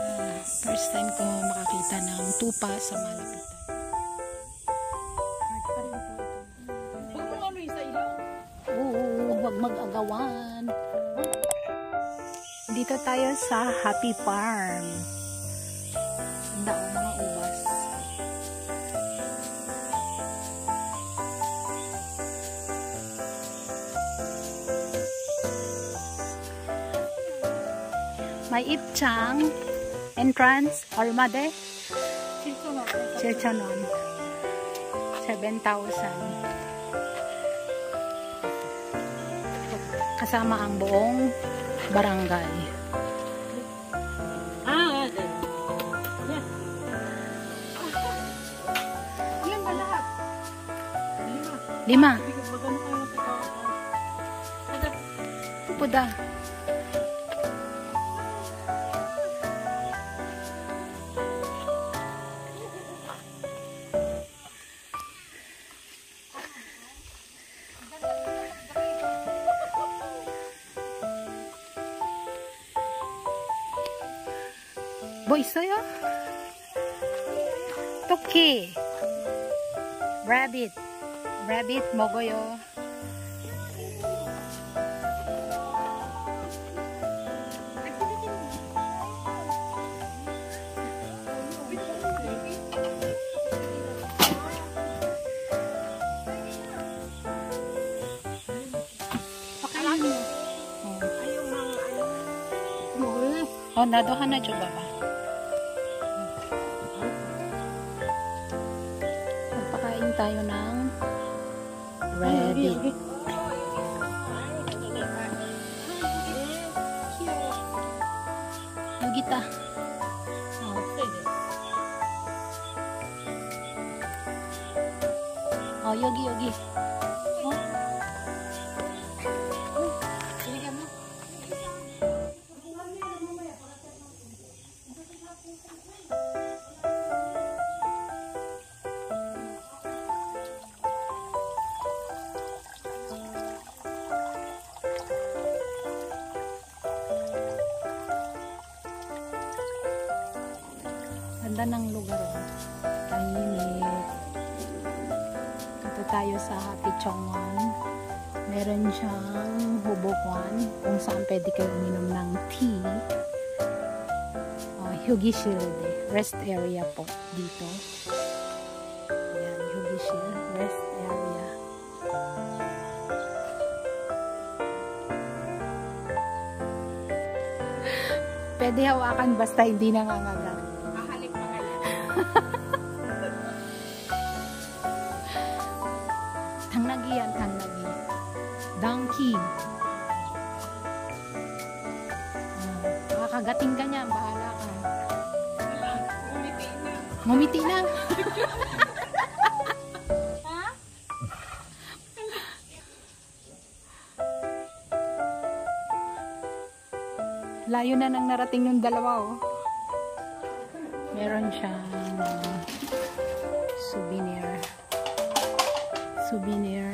Ah, first time ko makakita ng tupa sa malapitan. Oo, huwag mag-agawan. Dito tayo sa Happy Farm. Ang daon mga ubas. May ipchang, entrance, almade, Sito na. Chilchonon. 7,000. Kasama ang buong barangay. Ah. Yan. Ilan ba lahat? Lima. Lima. Hindi ko sa Ada. Puda. Boy, sa'yo? Toki. Rabbit. Rabbit. Oh. Ayaw mga ano. Oh, nadohan na dyan baba. Yugita. Oh. Oh, yogi, yogi. Oh. Ganda ng lugar. Oh. Tahimik. Ito tayo sa Pichongon. Meron siyang hubokwan kung saan pwede kayo uminom ng tea. Oh, Hyugi Shield. Rest area po dito. Ayan, Hyugi Shield. Rest area. Pwede hawakan basta hindi nangangagat. Donkey. Oh, makakagating ka niyan, bahala ka. Umiti na. Ngumiti na. Layo na nang narating yung dalawa, oh. Meron siyang uh, souvenir. Souvenir.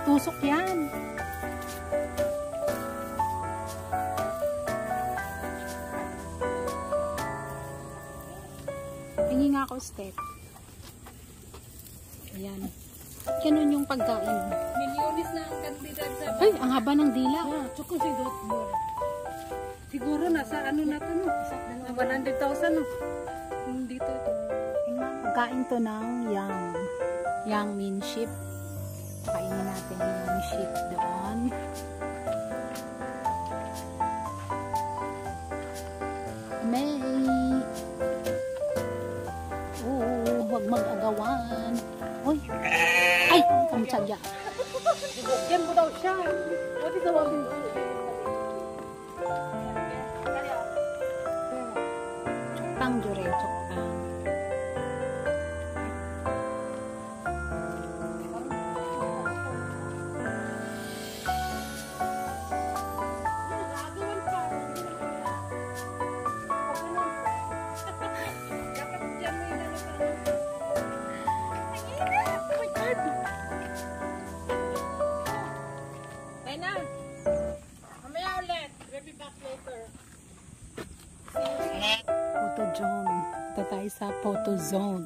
Matusok yan. Hingi nga ako step. Ayan. Ganun yung pagkain. Milyonis na ang kandidat sa Ay, ang haba ng dila. Ah, tsoko si Dot Mora. Siguro nasa ano na to no? Na 100,000 no? Dito ito. Pagkain to ng yang. Yang mean sheep. Pakainin natin yung sheep doon. May! Oo, huwag mag-agawan. Uy! Ay! Ang sadya. Diyan mo daw siya. What is the one? sa photo zone.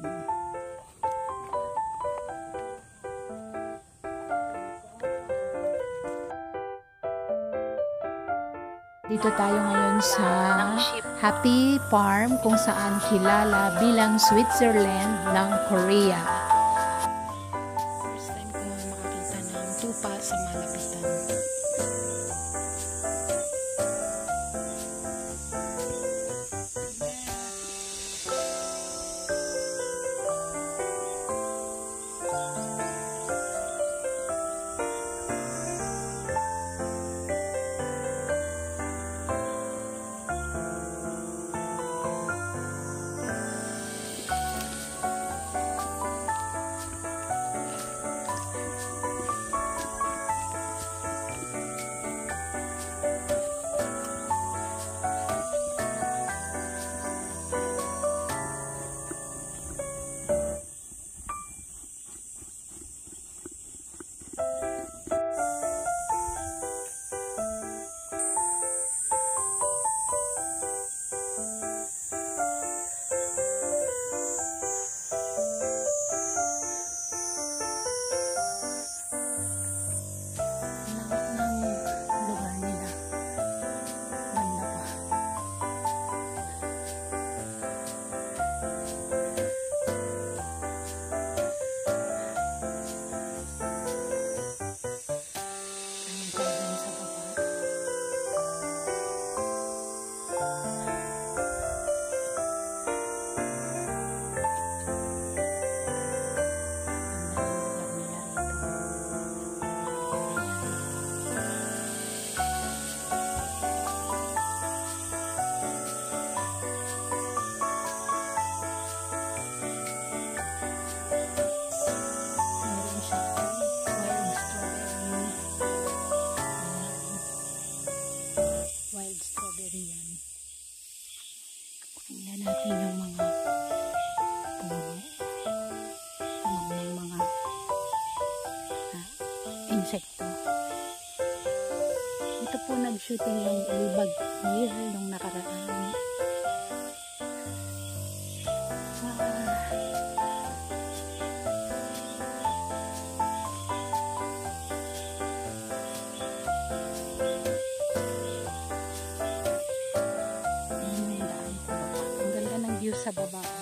Dito tayo ngayon sa Happy Farm kung saan kilala bilang Switzerland ng Korea. insekto. Ito po nag-shooting yung libag year nung nakaraan. Ah. view sa baba.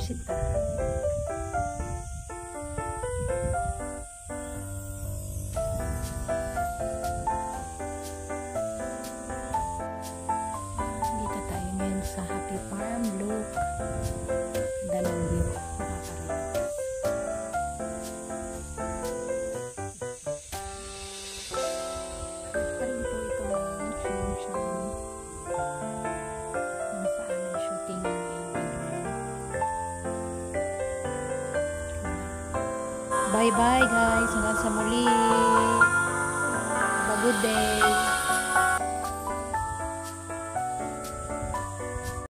Rosita. Bye-bye guys. Hanggang sa muli. Have a good day.